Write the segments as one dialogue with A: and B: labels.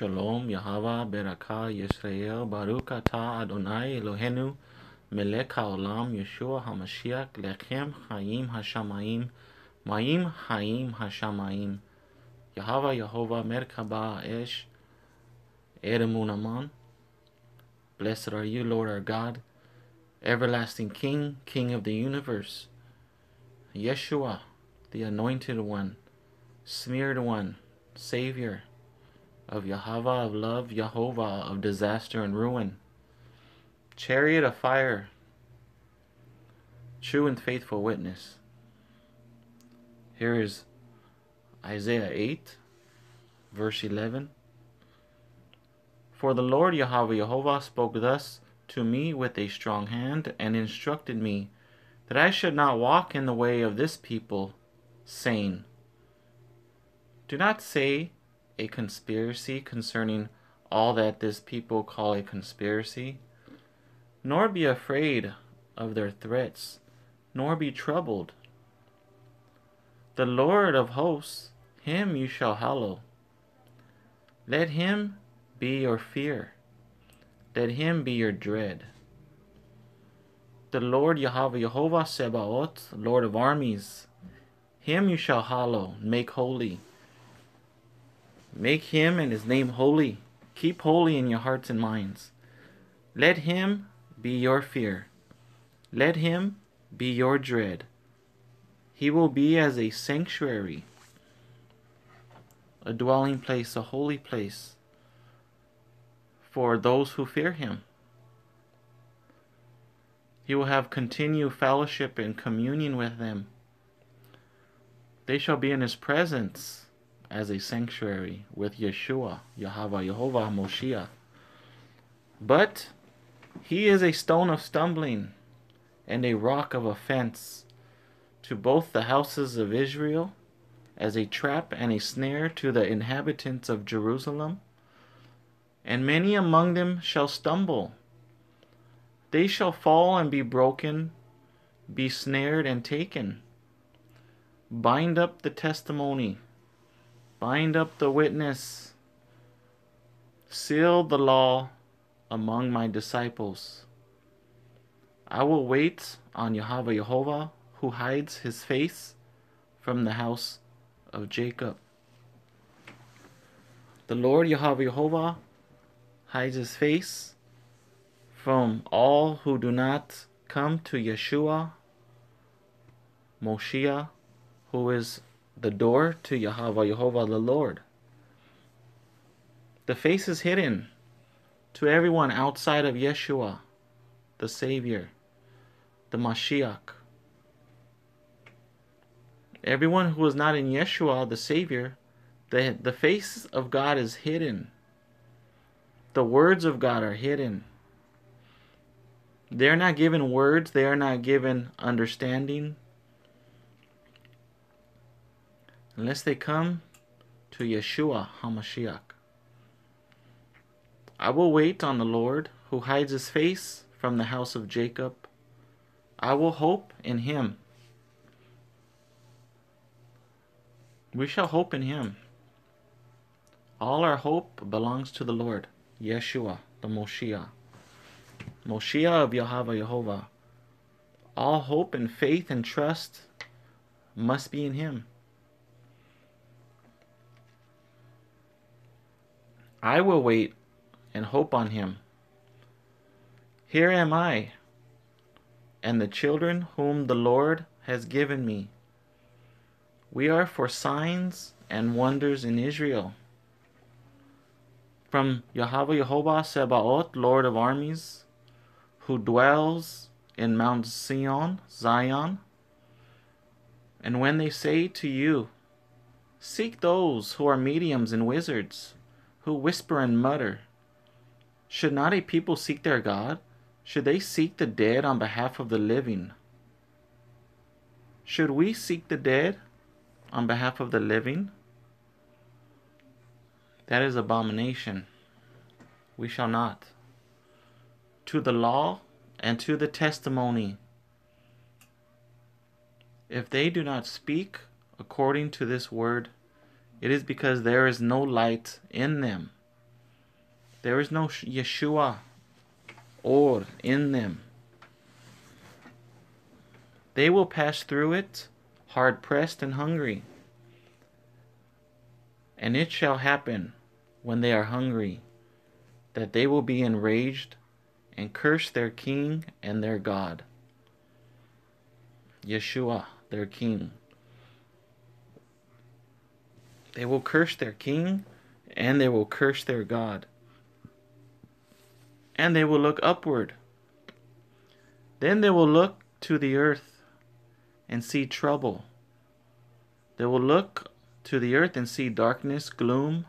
A: Shalom, Yahweh, Berakah, Yisrael, Baruch atah Adonai Eloheinu, Melech haolam, Yeshua HaMashiach, Lechem Hayim HaShamayim, Mayim Hayim HaShamayim, Yahweh Yehovah Merkabah Esh, Eremunaman. Blessed are you, Lord our God, everlasting King, King of the universe. Yeshua, the anointed one, smeared one, Savior of Yahweh of love, Jehovah of disaster and ruin, chariot of fire, true and faithful witness. Here is Isaiah 8, verse 11. For the Lord Yahweh Jehovah spoke thus to me with a strong hand and instructed me that I should not walk in the way of this people, saying, Do not say a conspiracy concerning all that this people call a conspiracy, nor be afraid of their threats, nor be troubled. The Lord of hosts, him you shall hallow. Let him be your fear, let him be your dread. The Lord Yahweh Jehovah Sebaot, Lord of armies, him you shall hallow, make holy. Make him and his name holy. Keep holy in your hearts and minds. Let him be your fear. Let him be your dread. He will be as a sanctuary, a dwelling place, a holy place for those who fear him. He will have continued fellowship and communion with them. They shall be in his presence as a sanctuary with Yeshua, Yahweh, Jehovah, Moshiach. But he is a stone of stumbling and a rock of offense to both the houses of Israel, as a trap and a snare to the inhabitants of Jerusalem. And many among them shall stumble. They shall fall and be broken, be snared and taken. Bind up the testimony Bind up the witness. Seal the law among my disciples. I will wait on Yahweh Jehovah, who hides his face from the house of Jacob. The Lord Yahweh Jehovah hides his face from all who do not come to Yeshua, Moshiach, who is the door to Yahweh, Jehovah the Lord. The face is hidden to everyone outside of Yeshua, the Savior, the Mashiach. Everyone who is not in Yeshua, the Savior, the, the face of God is hidden. The words of God are hidden. They are not given words, they are not given understanding, unless they come to Yeshua HaMashiach. I will wait on the Lord who hides his face from the house of Jacob. I will hope in him. We shall hope in him. All our hope belongs to the Lord, Yeshua, the Moshiach. Moshiach of Yahweh Jehovah. All hope and faith and trust must be in him. I will wait and hope on him. Here am I, and the children whom the Lord has given me. We are for signs and wonders in Israel. From Yahweh Jehovah Sebaot, Lord of armies, who dwells in Mount Zion, Zion. And when they say to you, Seek those who are mediums and wizards, who whisper and mutter. Should not a people seek their God? Should they seek the dead on behalf of the living? Should we seek the dead on behalf of the living? That is abomination. We shall not. To the law and to the testimony. If they do not speak according to this word, it is because there is no light in them. There is no Yeshua or in them. They will pass through it, hard pressed and hungry. And it shall happen when they are hungry that they will be enraged and curse their king and their God. Yeshua, their king. They will curse their king and they will curse their God. And they will look upward. Then they will look to the earth and see trouble. They will look to the earth and see darkness, gloom,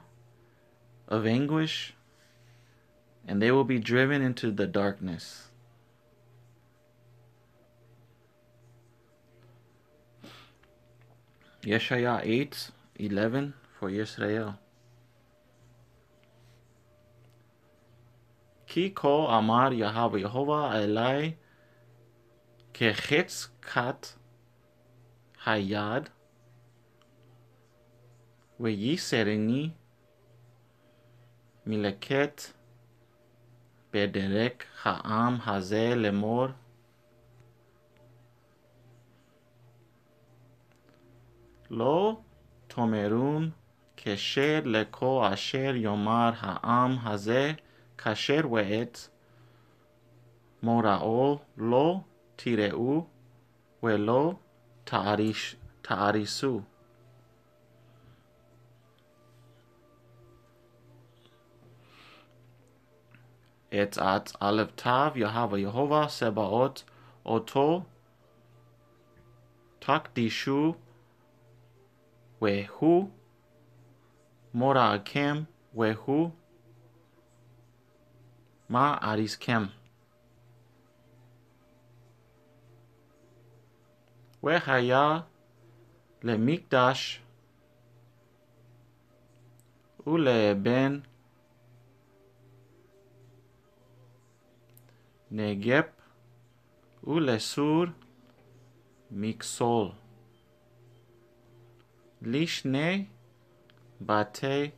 A: of anguish, and they will be driven into the darkness. Yeshaya 8 11 for Israel. Ki ko amar Yahweh Yehovah Elai kechetz kat hayad ויסרני מלקט בדרך העם הזה לאמור לא תאמרון כשר לכל אשר יאמר העם הזה כאשר ועת מוראו לא תראו ולא תעריסו. את את אלף תו יהבה יהובה סבאות אותו תקדישו Wehu, Mora'akem, Wehu, le Wehaya Lemikdash Uleben Negeb Ulesur Mixol. לשני בתי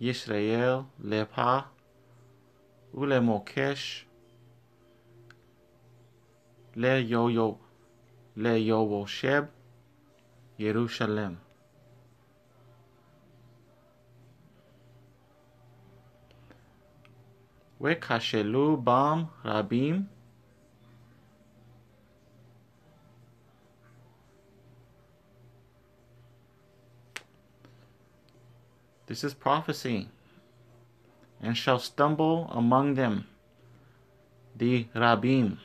A: ישראל לפה ולמוקש ליובשב ירושלם. וכשלו בם רבים This is prophecy, and shall stumble among them the Rabim,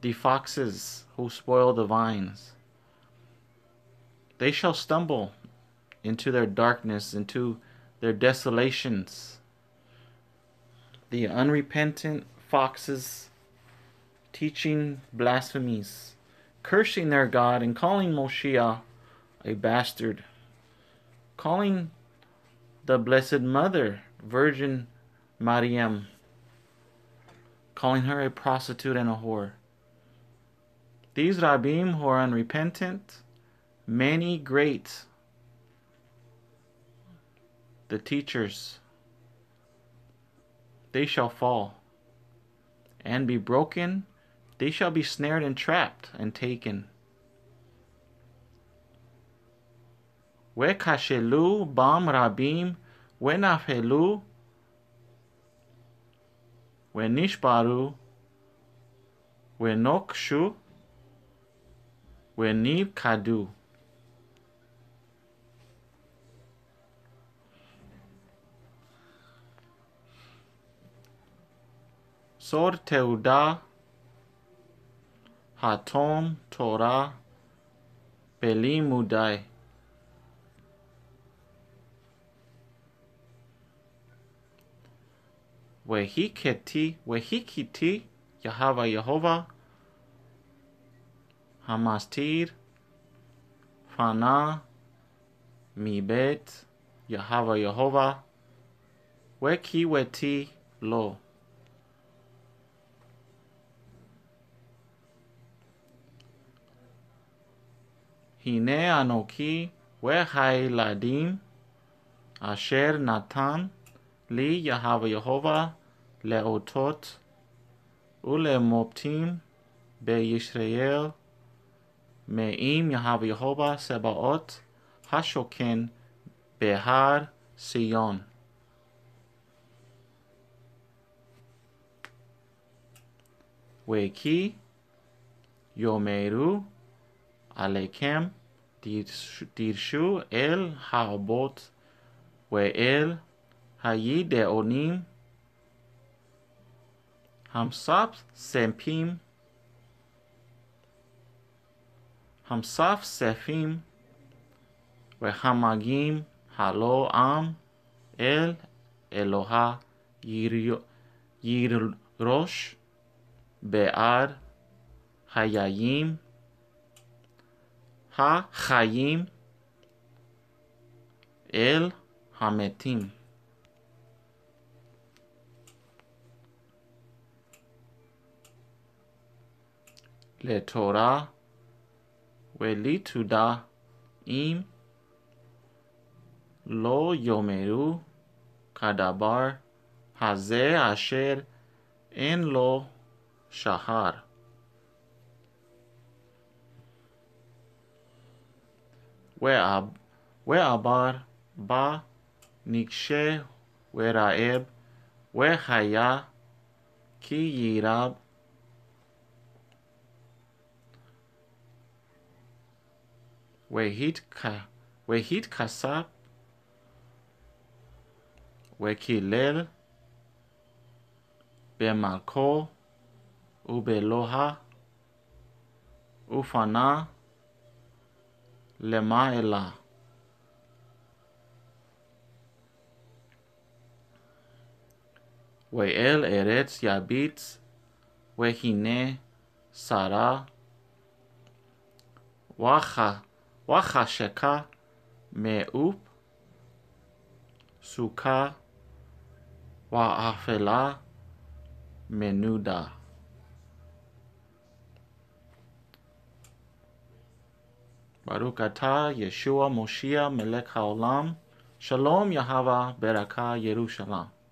A: the foxes who spoil the vines. They shall stumble into their darkness, into their desolations. The unrepentant foxes teaching blasphemies, cursing their God, and calling Moshiach a bastard calling the Blessed Mother, Virgin Mariam, calling her a prostitute and a whore. These Rabbim who are unrepentant, many great, the teachers, they shall fall and be broken, they shall be snared and trapped and taken. וכשלו בם רבים ונפלו ונשברו ונוקשו ונפקדו. סוד תעודה התום תורה בלימודי Wehiketi, Wehikiti, Yahava Yehovah, Hamastir, Fana, Mibet, Yahava Yehovah, Weki Weti Lo. Hine Anoki, Wehai Ladim, Asher Natan, לי יהבה יהובה לאותות ולמופתים בישראל מעם יהבה יהובה סבאות השוכן בהר ציון. וכי יאמרו עליכם דירשו אל האבות ואל הידעונים हम साफ सैफीम हम साफ ספים וחמגים הלא עם אל אלוה ירוש בער הייים החיים אל המתים. לתורה ולתודה אם לא יאמרו כדבר הזה אשר אין לו שחר. ועבר בה נקשה ורעב והיה כי ירב והתכסף וקילל במלכו ובאלוה ופנה למעלה. ואל ארץ יביץ והנה שרה וחשכה מאופ סוכה ואפלה מנודה. ברוך אתה ישוע מושיע מלך העולם, שלום יהבה ברכה ירושלים.